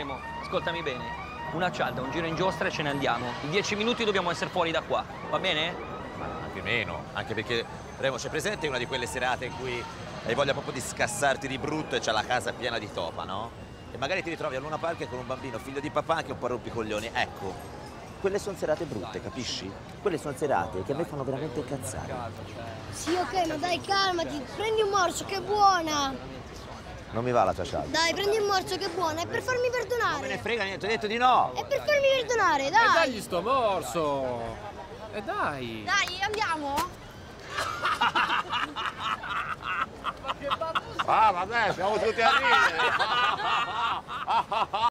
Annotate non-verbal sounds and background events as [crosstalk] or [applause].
Remo, ascoltami bene. Una cialda, un giro in giostra e ce ne andiamo. In dieci minuti dobbiamo essere fuori da qua, va bene? Ma anche meno, anche perché, Remo, c'è presente una di quelle serate in cui hai voglia proprio di scassarti di brutto e c'è la casa piena di topa, no? E magari ti ritrovi a Luna Park con un bambino, figlio di papà, che è un po' rompicoglioni. Ecco, quelle sono serate brutte, capisci? Quelle sono serate che a me fanno veramente incazzare. Sì, ok, ma dai, calmati. Prendi un morso, che buona. Non mi va la tua cialda. Dai, prendi un morso, che è buona. È per farmi Non me ne perdonare. frega niente, ho detto di no! È per farmi perdonare, E dai. dagli sto morso! E dai! Dai, andiamo? [laughs] Ah, vabbè, siamo tutti a ridere! [laughs]